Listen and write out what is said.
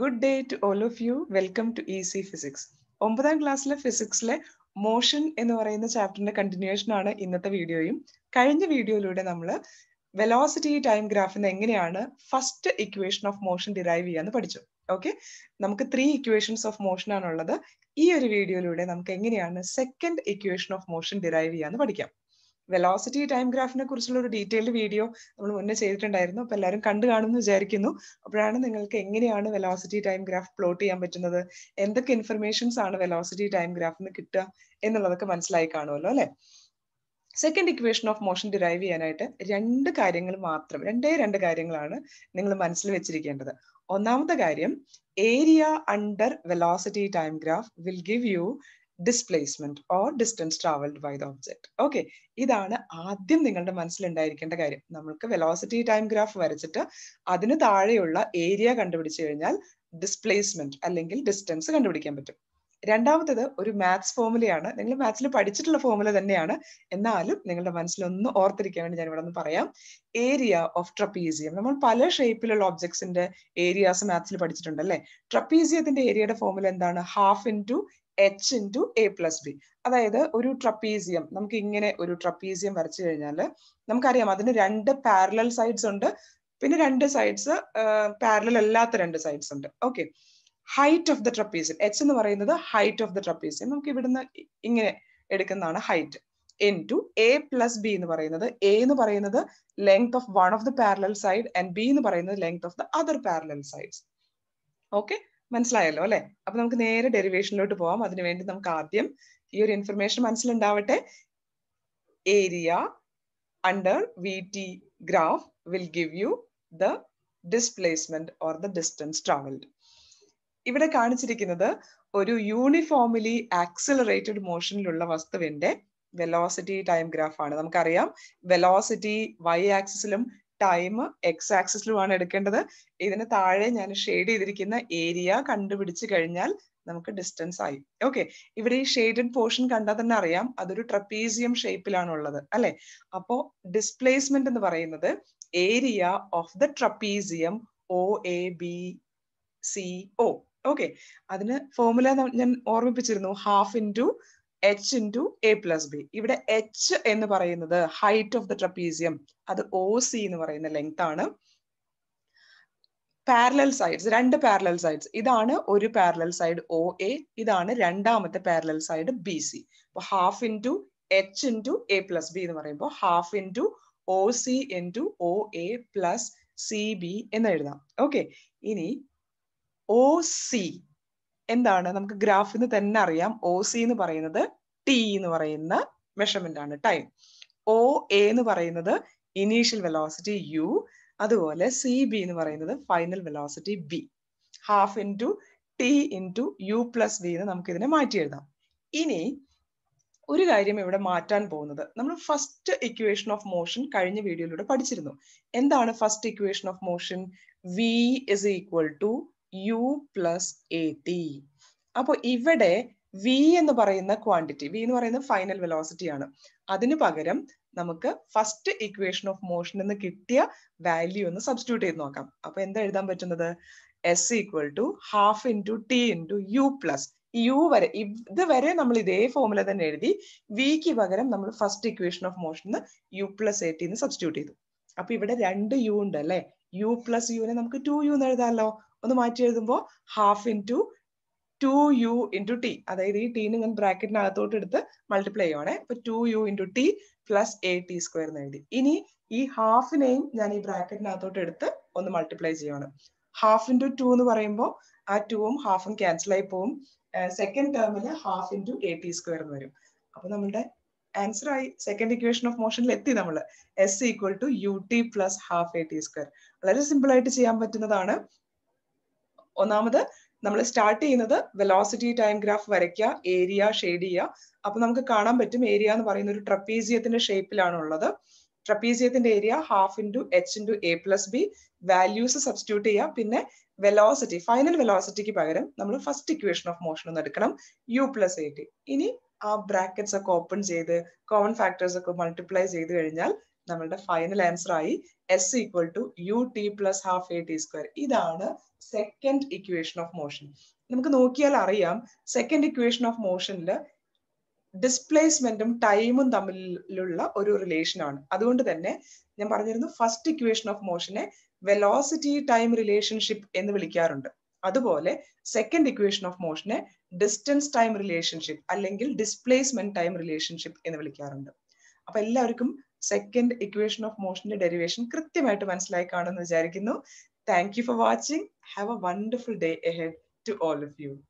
Good day to all of you welcome to easy physics ഒമ്പതാം ക്ലാസ്സിലെ ഫിസിക്സിലെ motion എന്ന് പറയുന്ന ചാപ്റ്ററിന്റെ കണ്ടിന്യൂഷൻ ആണ് ഇന്നത്തെ വീഡിയോയും. കഴിഞ്ഞ വീഡിയോയിലൂടെ നമ്മൾ വെലോസിറ്റി ടൈം ഗ്രാഫിന് എങ്ങനെയാണ് first equation of motion derive ചെയ്യാന്ന് പഠിച്ചു. ഓക്കെ നമുക്ക് ത്രീ ഇക്വേഷൻസ് ഓഫ് മോഷൻ ആണുള്ളത്. ഈ ഒരു വീഡിയോയിലൂടെ നമുക്ക് എങ്ങനെയാണ് second equation of motion derive ചെയ്യാന്ന് പഠിക്കാം. വെലോസിറ്റി ടൈം ഗ്രാഫിനെ കുറിച്ചുള്ള ഒരു ഡീറ്റെയിൽഡ് വീഡിയോ നമ്മൾ മുന്നേ ചെയ്തിട്ടുണ്ടായിരുന്നു. അപ്പൊ എല്ലാവരും കണ്ടു കാണുമെന്ന് വിചാരിക്കുന്നു. അപ്പോഴാണ് നിങ്ങൾക്ക് എങ്ങനെയാണ് വെലോസിറ്റി ടൈം ഗ്രാഫ് പ്ലോട്ട് ചെയ്യാൻ പറ്റുന്നത്? എന്തൊക്കെ ഇൻഫർമേഷൻസ് ആണ് വെലോസിറ്റി ടൈം ഗ്രാഫിന് കിട്ടുക എന്നുള്ളതൊക്കെ മനസ്സിലായി കാണുമല്ലോ അല്ലെ? Second equation of motion derive ചെയ്യാനായിട്ട് രണ്ട് കാര്യങ്ങൾ മാത്രം രണ്ടേ രണ്ട് കാര്യങ്ങളാണ് നിങ്ങൾ മനസ്സിൽ വെച്ചിരിക്കേണ്ടത്. ഒന്നാമത്തെ കാര്യം area under velocity time graph will give you displacement or distance travelled by the object okay ഇതാണ് ആദ്യം നിങ്ങളുടെ മനസ്സിലുണ്ടായിരിക്കേണ്ട കാര്യം. നമ്മൾക്ക് വെലോസിറ്റി ടൈം ഗ്രാഫ് വരച്ചിട്ട് അതിന് താഴെയുള്ള ഏരിയ കണ്ടുപിടിച്ചു കഴിഞ്ഞാൽ ഡിസ്പ്ലേസ്മെന്റ് അല്ലെങ്കിൽ ഡിസ്റ്റൻസ് കണ്ടുപിടിക്കാൻ പറ്റും. രണ്ടാമത്തത് ഒരു മാത്സ് ഫോമുലയാണ് നിങ്ങൾ മാത്സിൽ പഠിച്ചിട്ടുള്ള ഫോമുല തന്നെയാണ്. എന്നാലും നിങ്ങളുടെ മനസ്സിലൊന്ന് ഓർത്തിരിക്കാൻ വേണ്ടി ഞാൻ ഇവിടെ ഒന്ന് പറയാം. ഏരിയ ഓഫ് ട്രപ്പീസിയം നമ്മൾ പല ഷേപ്പിലുള്ള ഒബ്ജക്ട്സിന്റെ ഏരിയാസ് മാത്സിൽ പഠിച്ചിട്ടുണ്ട് അല്ലെ? ട്രപ്പീസിയത്തിന്റെ ഏരിയയുടെ ഫോമുല എന്താണ്? Half into H into A plus B അതായത് ഒരു ട്രപ്പീസിയം നമുക്ക് ഇങ്ങനെ ഒരു ട്രപ്പീസിയം വരച്ചു കഴിഞ്ഞാൽ നമുക്കറിയാം അതിന് രണ്ട് പാരലൽ സൈഡ്സ് ഉണ്ട്. പിന്നെ രണ്ട് സൈഡ്സ് പാരലൽ അല്ലാത്ത രണ്ട് സൈഡ്സ് ഉണ്ട്. Okay height of the trapezium H എന്ന് പറയുന്നത് ഹൈറ്റ് ഓഫ് ദ ട്രപ്പീസിയം നമുക്ക് ഇവിടുന്ന് ഇങ്ങനെ എടുക്കുന്നതാണ് height into A plus B എന്ന് പറയുന്നത് എ എന്ന് പറയുന്നത് length of one of the parallel side and B എന്ന് പറയുന്നത് length of the other parallel sides okay മനസ്സിലായല്ലോ അല്ലെ? അപ്പൊ നമുക്ക് നേരെ ഡെറിവേഷനിലോട്ട് പോവാം. അതിനുവേണ്ടി നമുക്ക് ആദ്യം ഈ ഒരു information മനസ്സിലുണ്ടാവട്ടെ. Area under V T graph will give you the displacement or the distance travelled ഇവിടെ കാണിച്ചിരിക്കുന്നത് ഒരു യൂണിഫോമിലി ആക്സിലറേറ്റഡ് മോഷനിലുള്ള വസ്തുവിന്റെ വെലോസിറ്റി ടൈം ഗ്രാഫ് ആണ്. നമുക്കറിയാം വെലോസിറ്റി വൈ ആക്സിസിലും ടൈം എക്സ് ആക്സിസിലുമാണ് എടുക്കേണ്ടത്. ഇതിന് താഴെ ഞാൻ ഷെയ്ഡ് ചെയ്തിരിക്കുന്ന ഏരിയ കണ്ടുപിടിച്ചു കഴിഞ്ഞാൽ നമുക്ക് ഡിസ്റ്റൻസ് ആയി. ഓക്കെ ഇവിടെ ഈ ഷെയ്ഡഡ് പോർഷൻ കണ്ടാൽ തന്നെ അറിയാം അതൊരു ട്രപ്പീസിയം ഷേപ്പിലാണ് ഉള്ളത് അല്ലെ? അപ്പോ ഡിസ്പ്ലേസ്മെന്റ് എന്ന് പറയുന്നത് area of the trapezium O A B C O okay അതിന് ഫോർമുല ഞാൻ ഓർമ്മിപ്പിച്ചിരുന്നു. Half into H into A plus B ഇവിടെ എച്ച് എന്ന് പറയുന്നത് ഹൈറ്റ് ഓഫ് ദ ട്രപ്പീസിയം അത് ഒ സി എന്ന് പറയുന്ന ലെങ്ത് ആണ്. പാരലൽ സൈഡ്സ് രണ്ട് പാരലൽ സൈഡ്സ് ഇതാണ് ഒരു പാരലൽ സൈഡ് ഒ എ ഇതാണ് രണ്ടാമത്തെ പാരലൽ സൈഡ് ബി സി അപ്പൊ half into H into A plus B എന്ന് പറയുമ്പോൾ half into O C into O A plus C B എന്ന് എഴുതാം. ഓക്കെ ഇനി ഒ സി എന്താണ്? നമുക്ക് ഗ്രാഫിൽ നിന്ന് തന്നെ അറിയാം. ഒ സി എന്ന് പറയുന്നത് ടി എന്ന് പറയുന്ന മെഷർമെന്റ് ആണ് ടൈം ഒ എ എന്ന് പറയുന്നത് ഇനീഷ്യൽ വെലോസിറ്റി യു അതുപോലെ സി ബി എന്ന് പറയുന്നത് final velocity B half into T into U plus B എന്ന് നമുക്ക് ഇതിനെ മാറ്റി എഴുതാം. ഇനി ഒരു കാര്യം ഇവിടെ മാറ്റാൻ പോകുന്നത്. നമ്മൾ ഫസ്റ്റ് ഇക്വേഷൻ ഓഫ് മോഷൻ കഴിഞ്ഞ വീഡിയോയിലൂടെ പഠിച്ചിരുന്നു. എന്താണ് first equation of motion V is equal to U plus A T അപ്പോൾ ഇവിടെ വി എന്ന് പറയുന്ന ക്വാണ്ടിറ്റി വി എന്ന് പറയുന്ന ഫൈനൽ വെലോസിറ്റി ആണ്. അതിന് പകരം നമുക്ക് ഫസ്റ്റ് ഇക്വേഷൻ ഓഫ് മോഷൻ എന്ന് കിട്ടിയ വാല്യൂ ഒന്ന് സബ്സ്റ്റിറ്റ്യൂട്ട് ചെയ്ത് നോക്കാം. അപ്പൊ എന്താ എഴുതാൻ പറ്റുന്നത്? S equal to half into T into U plus U വരെ ഇതുവരെ നമ്മൾ ഇതേ ഫോമുല തന്നെ എഴുതി വിക്ക് പകരം നമ്മൾ first equation of motion U plus A T substitute ചെയ്തു. അപ്പൊ ഇവിടെ രണ്ട് യു ഉണ്ട് അല്ലെ? യു പ്ലസ് യുവിനെ നമുക്ക് ടു യു എന്ന് എഴുതാമല്ലോ. ഒന്ന് മാറ്റി എഴുതുമ്പോൾ half into two U into T അതായത് ഈ ടീന് ഞാൻ ബ്രാക്കറ്റിനകത്തോട്ട് എടുത്ത് മൾട്ടിപ്ലൈ ചെയ്യുവാണേ. അപ്പൊ two U into T plus A T square എന്ന് എഴുതി. ഇനി ഈ ഹാഫിനെയും ഞാൻ ഈ ബ്രാക്കറ്റിനകത്തോട്ട് എടുത്ത് ഒന്ന് മൾട്ടിപ്ലൈ ചെയ്യുവാണ്. ഹാഫ് ഇന്റു ടു എന്ന് പറയുമ്പോൾ ആ ടുവും ഹാഫും ക്യാൻസൽ ആയി പോവും. സെക്കൻഡ് ടേമിൽ half into A T square എന്ന് വരും. അപ്പൊ നമ്മളുടെ ആൻസർ ആയി. സെക്കൻഡ് ഇക്വേഷൻ ഓഫ് മോഷനിൽ എത്തി നമ്മൾ S equal to U T plus half A T square വളരെ സിമ്പിൾ ആയിട്ട് ചെയ്യാൻ പറ്റുന്നതാണ്. ഒന്നാമത് നമ്മൾ സ്റ്റാർട്ട് ചെയ്യുന്നത് വെലോസിറ്റി ടൈം ഗ്രാഫ് വരയ്ക്കുക ഏരിയ ഷെയ്ഡ് ചെയ്യുക. അപ്പൊ നമുക്ക് കാണാൻ പറ്റും ഏരിയ എന്ന് പറയുന്ന ഒരു ട്രപ്പീസിയത്തിന്റെ ഷേപ്പിലാണ് ഉള്ളത്. ട്രപ്പീസിയത്തിന്റെ area half into H into A plus B values substitute ചെയ്യുക. പിന്നെ വെലോസിറ്റി ഫൈനൽ വെലോസിറ്റിക്ക് പകരം നമ്മൾ ഫസ്റ്റ് ഇക്വേഷൻ ഓഫ് മോഷൻ ഒന്ന് എടുക്കണം. യു പ്ലസ് എ ടി ഇനി ആ ബ്രാക്കറ്റ്സ് ഒക്കെ ഓപ്പൺ ചെയ്ത് കോമൺ ഫാക്ടേഴ്സ് ഒക്കെ മൾട്ടിപ്ലൈ ചെയ്ത് കഴിഞ്ഞാൽ നമ്മളുടെ ഫൈനൽ ആൻസർ ആയി S equal to U T plus half A T square ഇതാണ് സെക്കൻഡ് ഇക്വേഷൻ ഓഫ് മോഷൻ നമുക്ക് നോക്കിയാൽ അറിയാം സെക്കൻഡ് ഇക്വേഷൻ ഓഫ് മോഷനിൽ ഡിസ്പ്ലേസ്മെന്റും ടൈമും തമ്മിലുള്ള ഒരു റിലേഷൻ ആണ്. അതുകൊണ്ട് തന്നെ ഞാൻ പറഞ്ഞിരുന്നു ഫസ്റ്റ് ഇക്വേഷൻ ഓഫ് മോഷനെ വെലോസിറ്റി ടൈം റിലേഷൻഷിപ്പ് എന്ന് വിളിക്കാറുണ്ട്. അതുപോലെ സെക്കൻഡ് ഇക്വേഷൻ ഓഫ് മോഷനെ ഡിസ്റ്റൻസ് ടൈം റിലേഷൻഷിപ്പ് അല്ലെങ്കിൽ ഡിസ്പ്ലേസ്മെന്റ് ടൈം റിലേഷൻഷിപ്പ് എന്ന് വിളിക്കാറുണ്ട്. അപ്പൊ എല്ലാവർക്കും സെക്കൻഡ് ഇക്വേഷൻ ഓഫ് മോഷന്റെ ഡെറിവേഷൻ കൃത്യമായിട്ട് മനസ്സിലായി കാണുമെന്ന് വിചാരിക്കുന്നു. Thank you for watching. Have a wonderful day ahead to all of you.